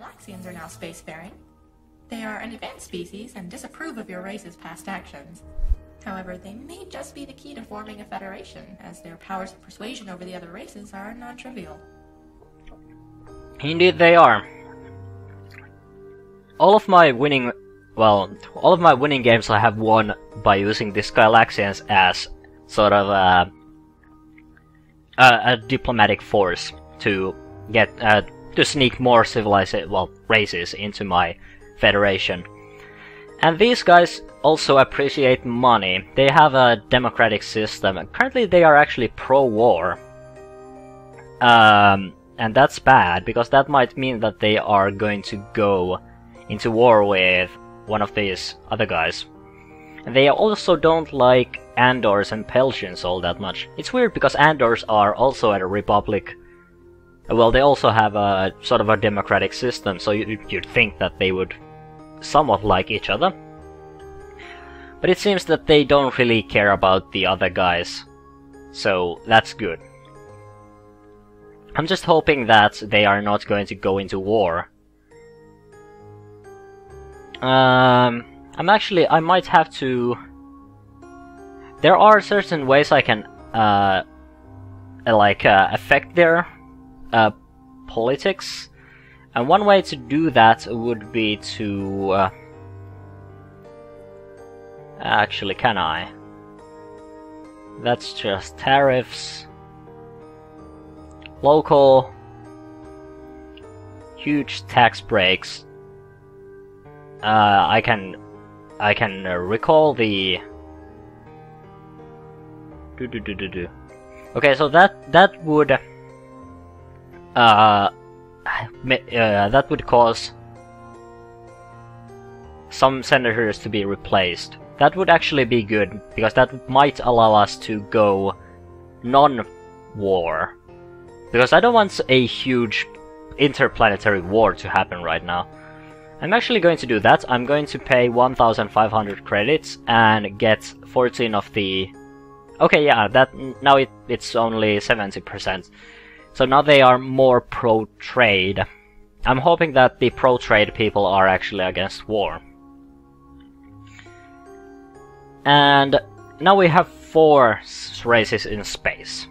Skylaxians are now spacefaring. They are an advanced species and disapprove of your race's past actions. However, they may just be the key to forming a federation, as their powers of persuasion over the other races are non-trivial. Indeed they are. All of my winning... Well, all of my winning games I have won by using the Skylaxians as sort of a, a, a diplomatic force to get uh, to sneak more civilized well races into my federation. And these guys also appreciate money. They have a democratic system. Currently, they are actually pro-war. Um, and that's bad because that might mean that they are going to go into war with one of these other guys. And they also don't like Andors and Peltians all that much. It's weird because Andors are also a republic. Well, they also have a sort of a democratic system, so you'd think that they would somewhat like each other. But it seems that they don't really care about the other guys. So that's good. I'm just hoping that they are not going to go into war. Um, I'm actually, I might have to... There are certain ways I can, uh, like, uh, affect their, uh, politics. And one way to do that would be to... Uh, actually, can I? That's just tariffs. Local. Huge tax breaks. Uh, I can... I can uh, recall the... Do do do do do. Okay, so that that would uh uh, that would cause some senators to be replaced. That would actually be good, because that might allow us to go non-war. Because I don't want a huge interplanetary war to happen right now. I'm actually going to do that. I'm going to pay 1,500 credits and get 14 of the... Okay, yeah, that now it, it's only 70%. So now they are more pro-trade. I'm hoping that the pro-trade people are actually against war. And now we have four races in space.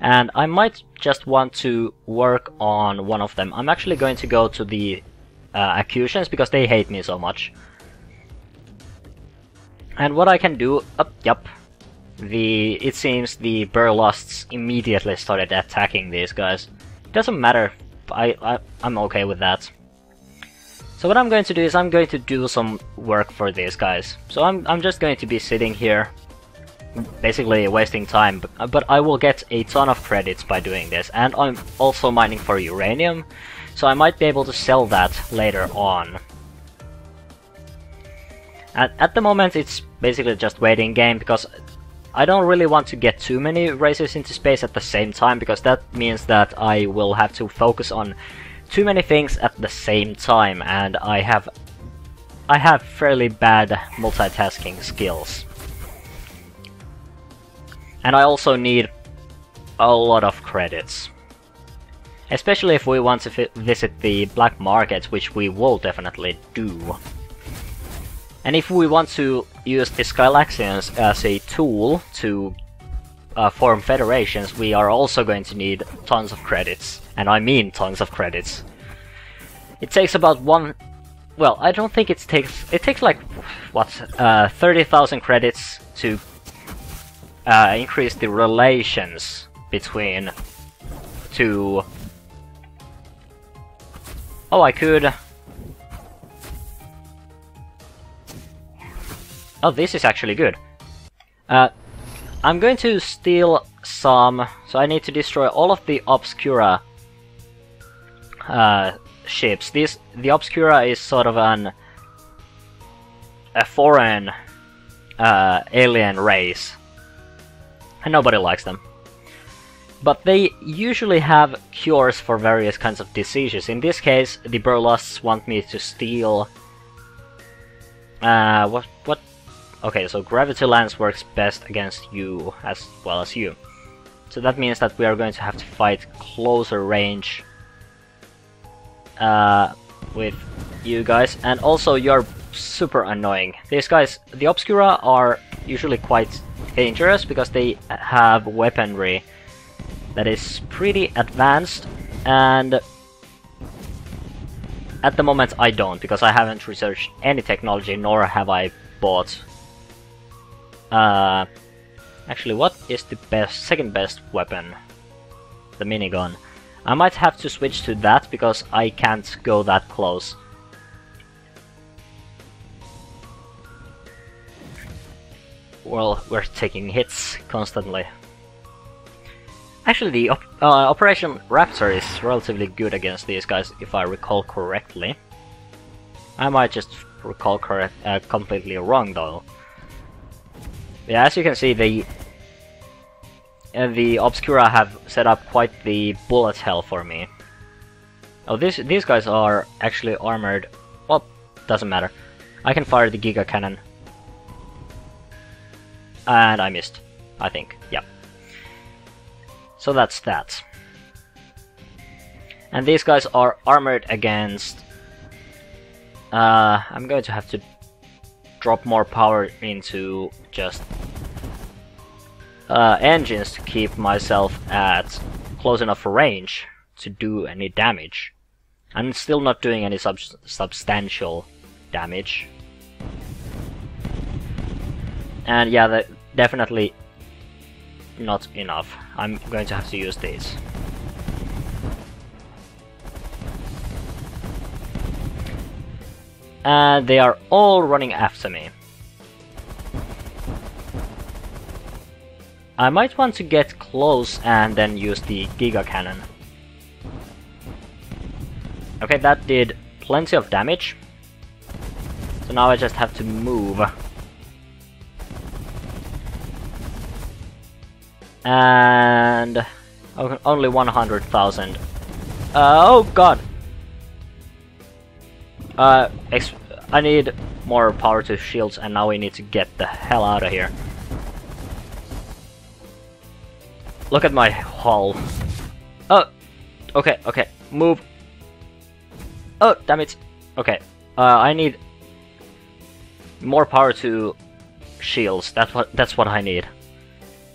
And I might just want to work on one of them. I'm actually going to go to the uh, Acutians because they hate me so much. And what I can do... Uh, yep, the it seems the Burlusts immediately started attacking these guys. Doesn't matter, I, I, I'm okay with that. So what I'm going to do is I'm going to do some work for these guys. So I'm, I'm just going to be sitting here, basically wasting time, but, but I will get a ton of credits by doing this. And I'm also mining for uranium, so I might be able to sell that later on. At, at the moment it's basically just waiting game, because I don't really want to get too many races into space at the same time, because that means that I will have to focus on too many things at the same time, and I have I have fairly bad multitasking skills. And I also need a lot of credits. Especially if we want to visit the black market, which we will definitely do. And if we want to use the Skylaxians as a tool to uh, form federations, we are also going to need tons of credits. And I mean tons of credits. It takes about one... Well, I don't think it takes... It takes like, what, uh, 30,000 credits to uh, increase the relations between two... Oh, I could Oh, this is actually good. Uh, I'm going to steal some, so I need to destroy all of the Obscura uh, ships. This the Obscura is sort of an a foreign uh, alien race, and nobody likes them. But they usually have cures for various kinds of diseases. In this case, the Burlusts want me to steal. Uh, what what Okay, so Gravity Lance works best against you as well as you. So that means that we are going to have to fight closer range uh, with you guys, and also you're super annoying. These guys, the Obscura, are usually quite dangerous because they have weaponry that is pretty advanced, and at the moment I don't, because I haven't researched any technology, nor have I bought... Uh, actually, what is the best, second best weapon? The minigun. I might have to switch to that, because I can't go that close. Well, we're taking hits constantly. Actually, the op uh, Operation Raptor is relatively good against these guys, if I recall correctly. I might just recall correct uh, completely wrong, though. Yeah, as you can see, the uh, the Obscura have set up quite the bullet hell for me. Oh, this, these guys are actually armored. Well, doesn't matter. I can fire the Giga Cannon. And I missed, I think. Yeah. So that's that. And these guys are armored against... Uh, I'm going to have to drop more power into just uh, engines to keep myself at close enough range to do any damage. I'm still not doing any sub substantial damage. And yeah, that definitely not enough. I'm going to have to use these. And they are all running after me. I might want to get close and then use the Giga Cannon. Okay, that did plenty of damage. So now I just have to move. And... only 100,000. Uh, oh god! Uh, I need more power to shields and now we need to get the hell out of here. Look at my hull. Oh! Okay, okay. Move. Oh, damn it. Okay. Uh, I need more power to shields. That's what that's what I need.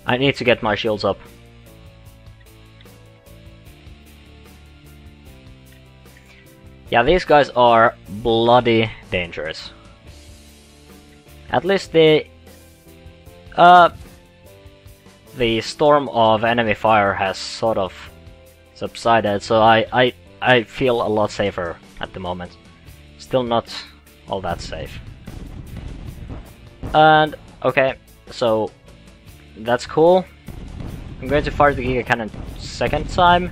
I need to get my shields up. Yeah, these guys are bloody dangerous. At least the uh the storm of enemy fire has sort of subsided, so I I I feel a lot safer at the moment. Still not all that safe. And okay, so that's cool. I'm going to fire the Giga Cannon second time.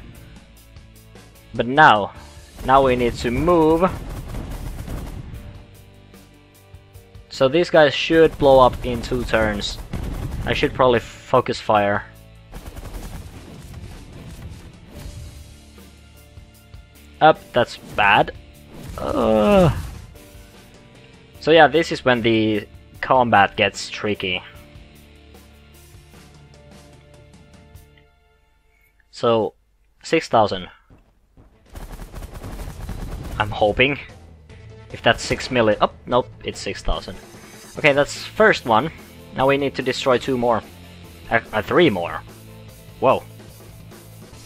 But now, now we need to move. So these guys should blow up in two turns. I should probably focus fire. Up, that's bad. Uh. So yeah, this is when the combat gets tricky. So, 6,000. I'm hoping. If that's 6 million... Oh, nope, it's 6,000. Okay, that's first one. Now we need to destroy two more. Uh, uh, three more. Whoa.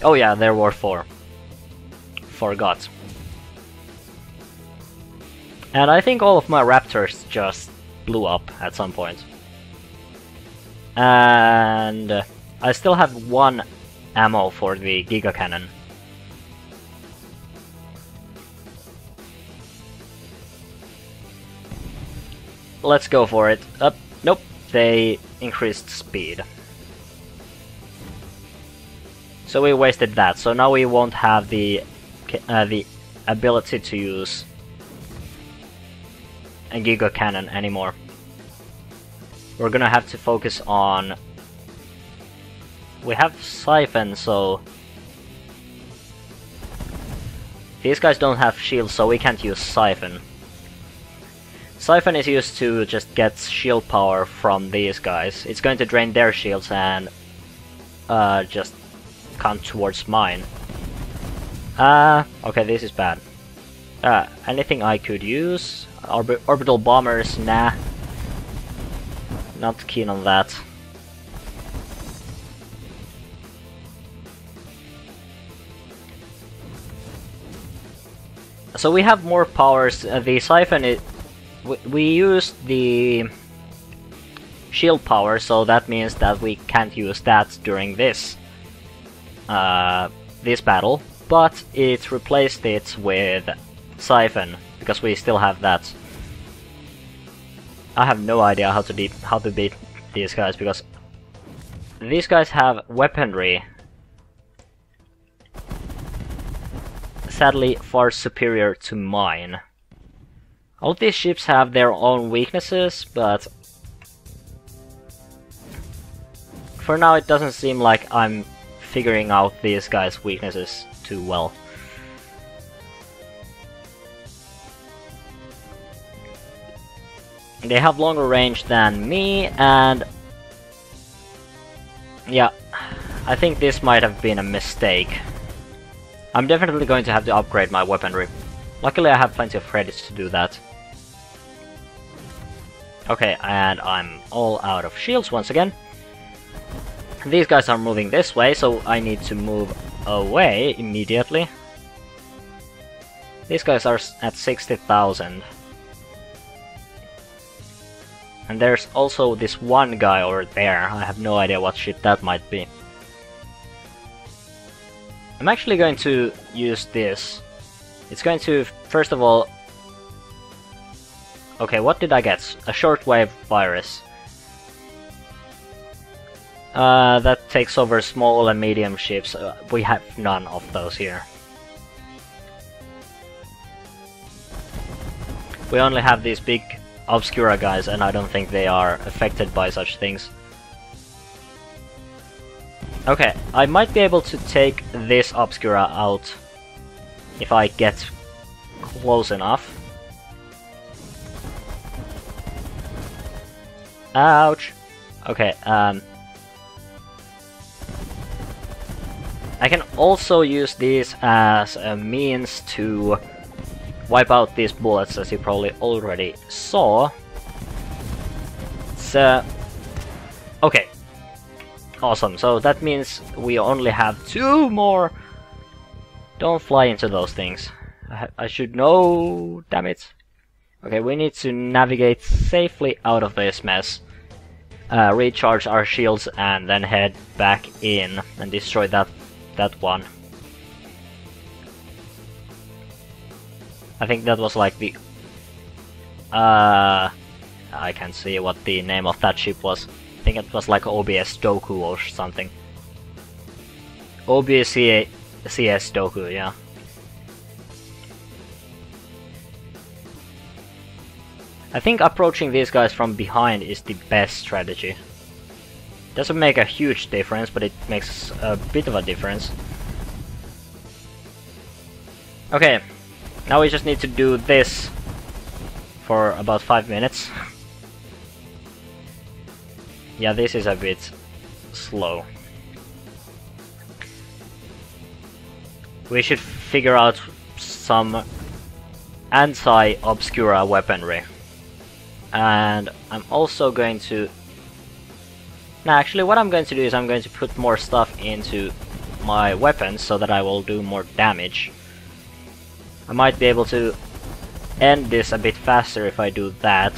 Oh yeah, there were four. Forgot. And I think all of my raptors just blew up at some point. And I still have one ammo for the Giga Cannon. Let's go for it. Up, nope, they increased speed. So we wasted that, so now we won't have the uh, the ability to use a Giga Cannon anymore. We're gonna have to focus on we have Siphon, so... These guys don't have shields, so we can't use Siphon. Siphon is used to just get shield power from these guys. It's going to drain their shields and uh, just come towards mine. Ah, uh, okay, this is bad. Uh, anything I could use? Orbi orbital bombers? Nah. Not keen on that. So we have more powers. Uh, the siphon is... We, we used the shield power, so that means that we can't use that during this uh, this battle, but it replaced it with Siphon, because we still have that. I have no idea how to beat how to beat these guys because these guys have weaponry sadly far superior to mine. All these ships have their own weaknesses, but for now it doesn't seem like I'm figuring out these guys' weaknesses too well. They have longer range than me, and... Yeah, I think this might have been a mistake. I'm definitely going to have to upgrade my weaponry. Luckily I have plenty of credits to do that. Okay, and I'm all out of shields once again. These guys are moving this way, so I need to move away immediately. These guys are at 60,000. And there's also this one guy over there. I have no idea what ship that might be. I'm actually going to use this. It's going to, first of all... Okay, what did I get? A shortwave virus. Uh, that takes over small and medium ships. Uh, we have none of those here. We only have these big Obscura guys, and I don't think they are affected by such things. Okay, I might be able to take this Obscura out if I get close enough. Ouch! Okay, um... I can also use these as a means to wipe out these bullets as you probably already saw. So, okay. Awesome, so that means we only have two more! Don't fly into those things. I, I should know, damn it. Okay, we need to navigate safely out of this mess. Uh, recharge our shields and then head back in and destroy that that one. I think that was like the... Uh, I can't see what the name of that ship was. I think it was like OBS Doku or something. OBS CS Doku, yeah. I think approaching these guys from behind is the best strategy. Doesn't make a huge difference, but it makes a bit of a difference. Okay, now we just need to do this for about 5 minutes. yeah, this is a bit slow. We should figure out some anti-obscura weaponry. And I'm also going to... Now actually what I'm going to do is I'm going to put more stuff into my weapons so that I will do more damage. I might be able to end this a bit faster if I do that.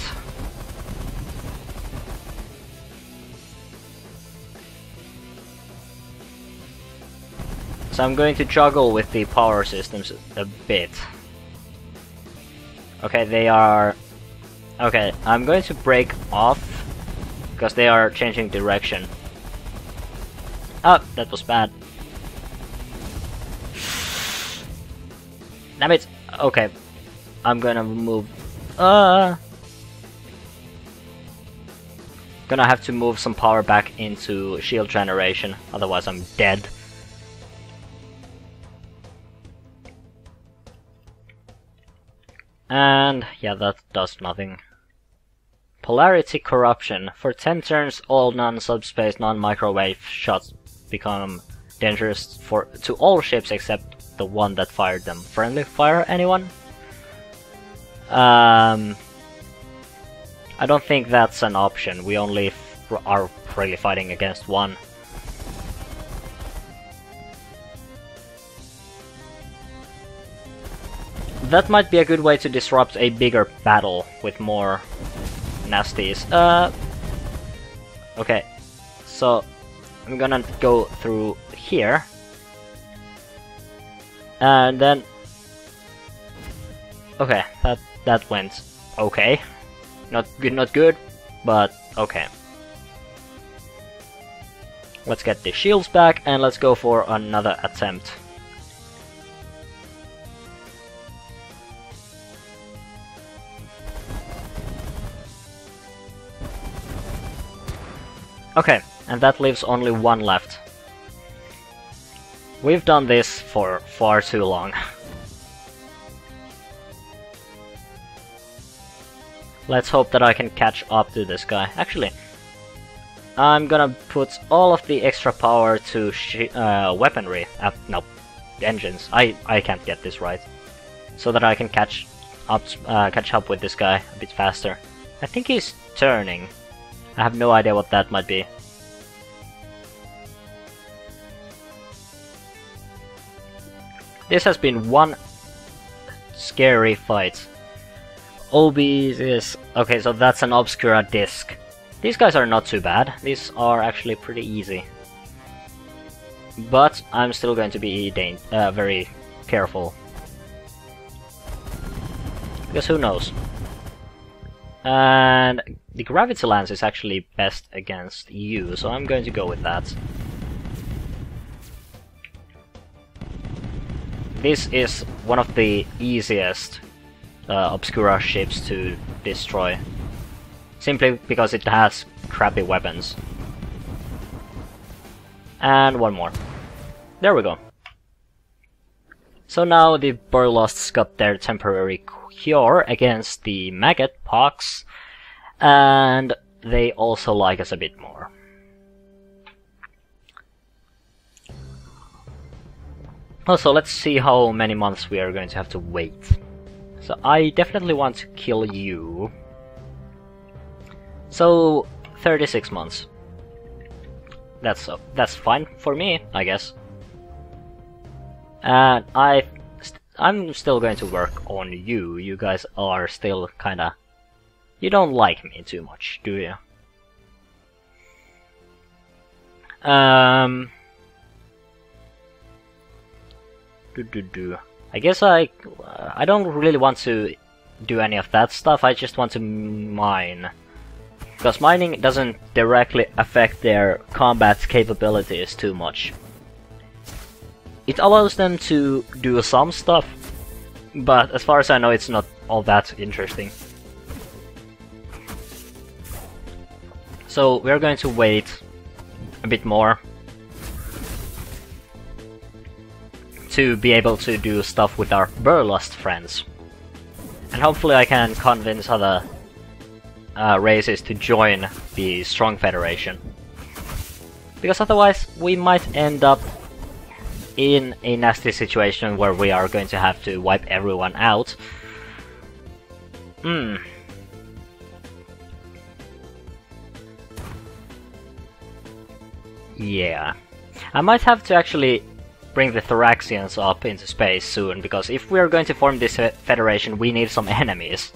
So I'm going to juggle with the power systems a bit. Okay, they are... Okay, I'm going to break off because they are changing direction. Oh, that was bad. Damn it! Okay. I'm gonna move... Uh... Gonna have to move some power back into shield generation, otherwise I'm dead. And yeah, that does nothing. Polarity Corruption. For 10 turns, all non-subspace, non-microwave shots become dangerous for to all ships except the one that fired them. Friendly fire, anyone? Um, I don't think that's an option. We only are really fighting against one. That might be a good way to disrupt a bigger battle with more nasties. Uh, okay, so I'm gonna go through here. And then... Okay, that, that went okay. Not good, not good, but okay. Let's get the shields back and let's go for another attempt. Okay, and that leaves only one left. We've done this for far too long. Let's hope that I can catch up to this guy. Actually, I'm gonna put all of the extra power to uh, weaponry. Uh, no, engines. I I can't get this right, so that I can catch up uh, catch up with this guy a bit faster. I think he's turning. I have no idea what that might be. This has been one scary fight. Obis is... Okay, so that's an Obscura disc. These guys are not too bad. These are actually pretty easy. But I'm still going to be uh, very careful. Because who knows? And the Gravity Lance is actually best against you, so I'm going to go with that. This is one of the easiest uh, Obscura ships to destroy. Simply because it has crappy weapons. And one more. There we go. So now the Burlusts got their temporary cure against the maggot pox, and they also like us a bit more. Also, let's see how many months we are going to have to wait. So I definitely want to kill you. So, 36 months. That's uh, that's fine for me, I guess. And I, st I'm still going to work on you. You guys are still kinda... You don't like me too much, do you? Um... Do do do. I guess I I don't really want to do any of that stuff. I just want to mine. Because mining doesn't directly affect their combat capabilities too much. It allows them to do some stuff, but as far as I know it's not all that interesting. So we're going to wait a bit more to be able to do stuff with our Burlust friends. And hopefully I can convince other uh, races to join the Strong Federation. Because otherwise we might end up in a nasty situation where we are going to have to wipe everyone out. Hmm. Yeah. I might have to actually bring the Thoraxians up into space soon, because if we are going to form this federation, we need some enemies.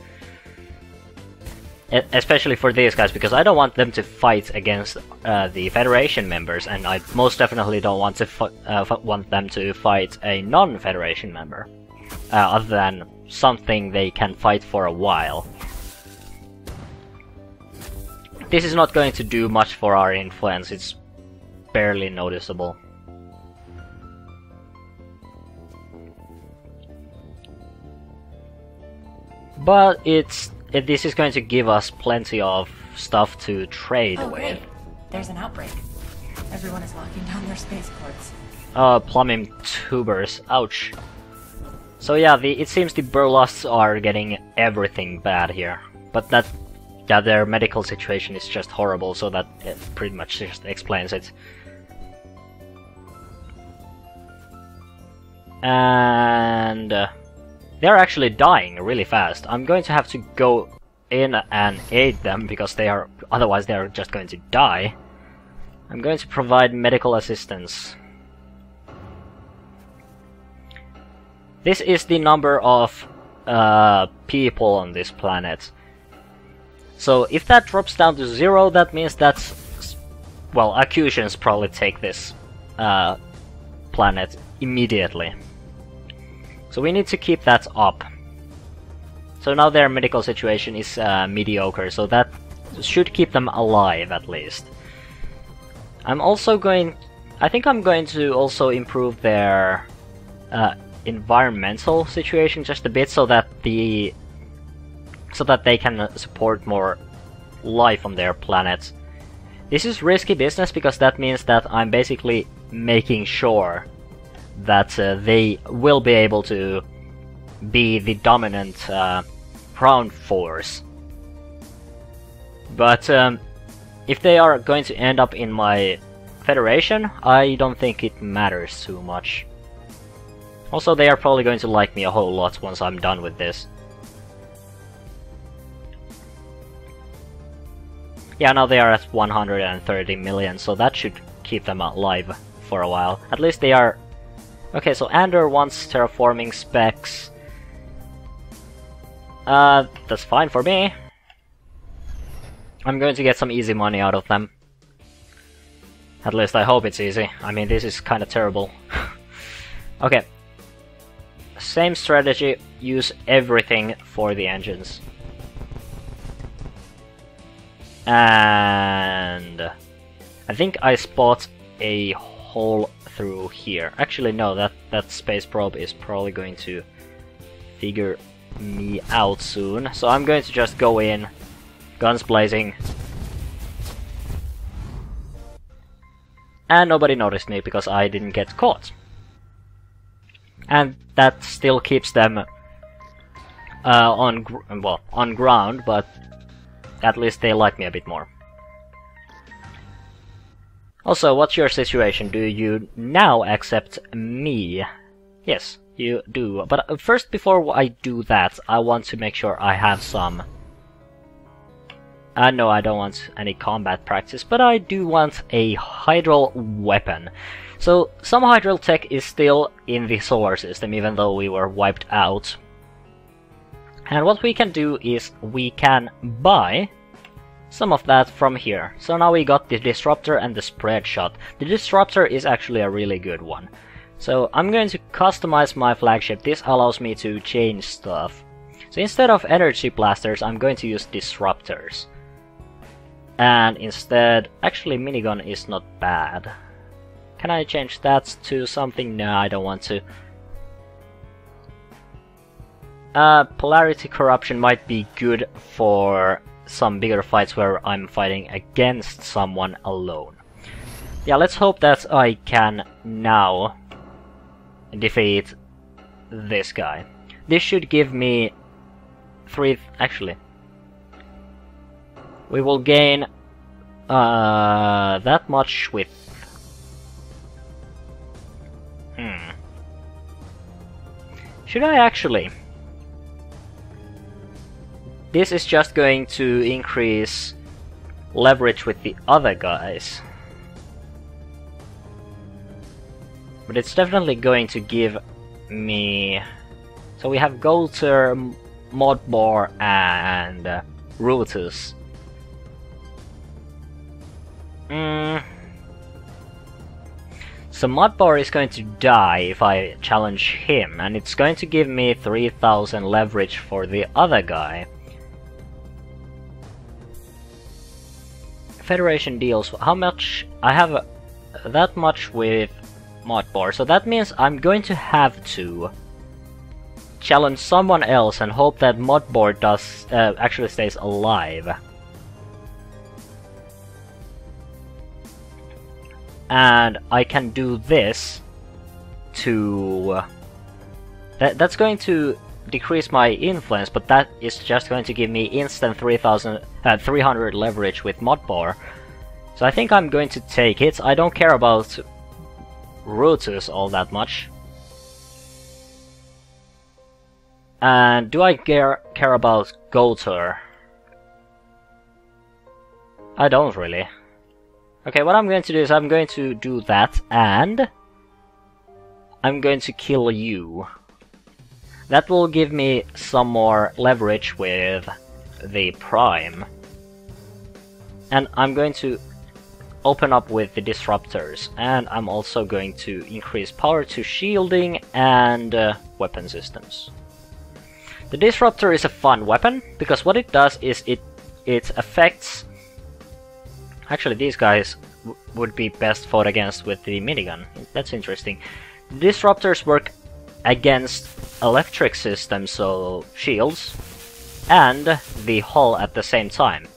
Especially for these guys, because I don't want them to fight against uh, the Federation members, and I most definitely don't want to uh, want them to fight a non-Federation member, uh, other than something they can fight for a while. This is not going to do much for our influence, it's barely noticeable. But it's it, this is going to give us plenty of stuff to trade oh, away. Great. There's an outbreak. Everyone is locking down their spaceports. Uh, plumbing tubers. Ouch. So yeah, the, it seems the Burlusts are getting everything bad here. But that, yeah, their medical situation is just horrible, so that pretty much just explains it. And... Uh, they're actually dying really fast. I'm going to have to go in and aid them because they are otherwise they are just going to die. I'm going to provide medical assistance. This is the number of uh, people on this planet. So if that drops down to zero, that means that's... Well, Acutians probably take this uh, planet immediately. So we need to keep that up. So now their medical situation is uh, mediocre, so that should keep them alive at least. I'm also going... I think I'm going to also improve their uh, environmental situation just a bit so that the... so that they can support more life on their planet. This is risky business because that means that I'm basically making sure that uh, they will be able to be the dominant uh, ground force. But um, if they are going to end up in my federation, I don't think it matters too much. Also, they are probably going to like me a whole lot once I'm done with this. Yeah, now they are at 130 million, so that should keep them alive for a while. At least they are... Okay, so Andor wants terraforming specs. Uh, that's fine for me. I'm going to get some easy money out of them. At least I hope it's easy. I mean, this is kinda terrible. okay. Same strategy, use everything for the engines. And... I think I spot a hole through here. Actually, no, that, that space probe is probably going to figure me out soon. So I'm going to just go in, guns blazing. And nobody noticed me because I didn't get caught. And that still keeps them uh, on well on ground, but at least they like me a bit more. Also, what's your situation? Do you now accept me? Yes, you do. But uh, first, before I do that, I want to make sure I have some... Uh, no, I don't want any combat practice, but I do want a hydral weapon. So, some hydral tech is still in the solar system, even though we were wiped out. And what we can do is we can buy some of that from here. So now we got the Disruptor and the Spread Shot. The Disruptor is actually a really good one. So I'm going to customize my flagship. This allows me to change stuff. So instead of energy blasters, I'm going to use disruptors. And instead, actually minigun is not bad. Can I change that to something? No, I don't want to. Uh, polarity corruption might be good for some bigger fights where I'm fighting against someone alone. Yeah, let's hope that I can now defeat this guy. This should give me three... actually. We will gain uh, that much with... Hmm. Should I actually? This is just going to increase leverage with the other guys. But it's definitely going to give me... So we have Golter, Modbor, and uh, Rutus. Mm. So Modbor is going to die if I challenge him, and it's going to give me 3000 leverage for the other guy. Federation deals how much I have uh, that much with Modbor, so that means I'm going to have to challenge someone else and hope that Modbor does uh, actually stays alive. And I can do this to... That, that's going to decrease my influence, but that is just going to give me instant 3000, uh, 300 leverage with Modbor. So I think I'm going to take it. I don't care about Rutus all that much. And do I care, care about Gotor? I don't really. Okay, what I'm going to do is I'm going to do that, and... I'm going to kill you. That will give me some more leverage with the Prime. And I'm going to open up with the Disruptors, and I'm also going to increase power to shielding and uh, weapon systems. The Disruptor is a fun weapon, because what it does is it, it affects... Actually, these guys would be best fought against with the minigun. That's interesting. Disruptors work against electric system, so shields, and the hull at the same time.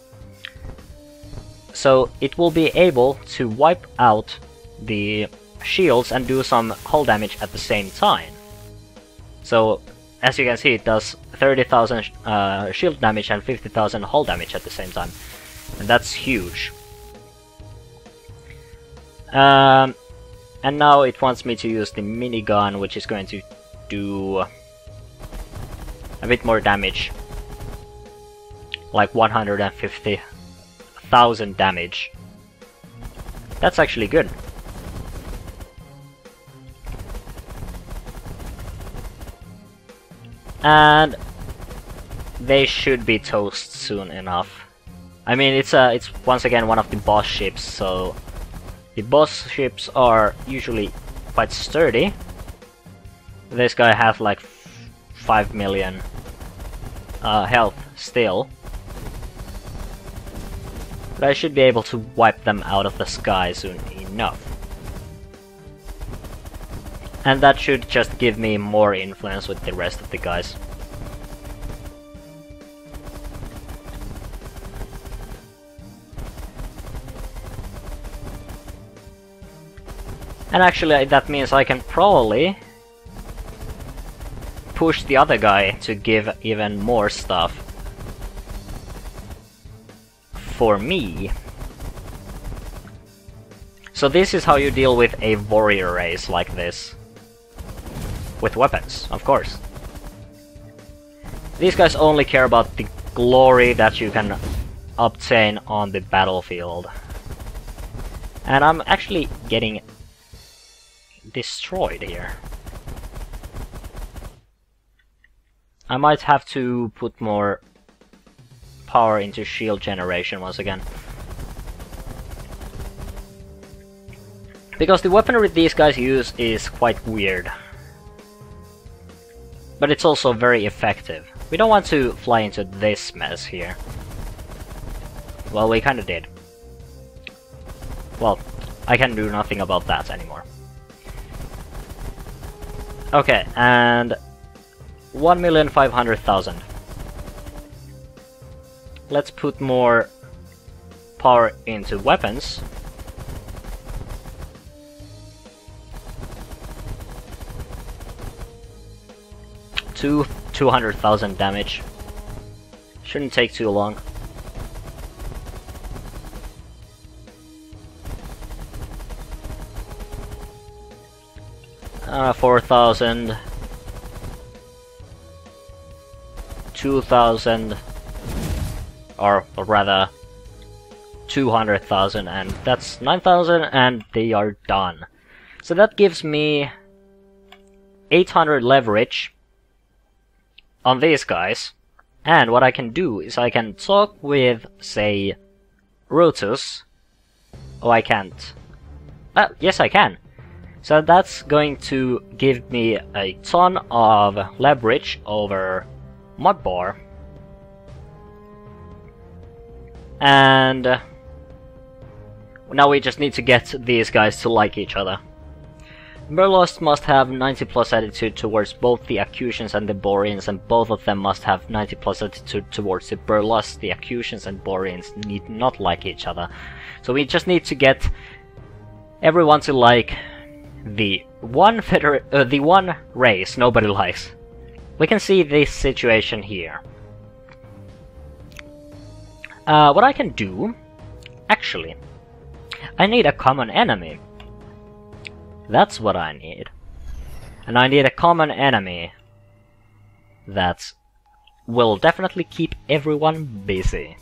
So it will be able to wipe out the shields and do some hull damage at the same time. So as you can see it does 30,000 uh, shield damage and 50,000 hull damage at the same time. And that's huge. Um, and now it wants me to use the minigun, which is going to do a bit more damage. Like 150,000 damage. That's actually good. And they should be toast soon enough. I mean, it's a, it's once again one of the boss ships, so the boss ships are usually quite sturdy. This guy has like 5 million uh, health still. But I should be able to wipe them out of the sky soon enough. And that should just give me more influence with the rest of the guys. And actually that means I can probably push the other guy to give even more stuff for me. So this is how you deal with a warrior race like this. With weapons, of course. These guys only care about the glory that you can obtain on the battlefield. And I'm actually getting destroyed here. I might have to put more power into shield generation once again. Because the weaponry these guys use is quite weird. But it's also very effective. We don't want to fly into this mess here. Well, we kinda did. Well, I can do nothing about that anymore. Okay, and 1,500,000. Let's put more power into weapons. Two 200,000 damage. Shouldn't take too long. Uh, 4,000. 2,000. Or, rather, 200,000 and that's 9,000 and they are done. So that gives me 800 leverage on these guys. And what I can do is I can talk with, say, Rotus. Oh, I can't. Uh, yes, I can. So that's going to give me a ton of leverage over Mudboar. And uh, now we just need to get these guys to like each other. Burlust must have 90 plus attitude towards both the Acutians and the Boarines, and both of them must have 90 plus attitude towards the Burlust. The Acutians and Boarines need not like each other. So we just need to get everyone to like the one feder uh, the one race nobody likes. We can see this situation here. Uh, what I can do, actually, I need a common enemy. That's what I need. And I need a common enemy that will definitely keep everyone busy.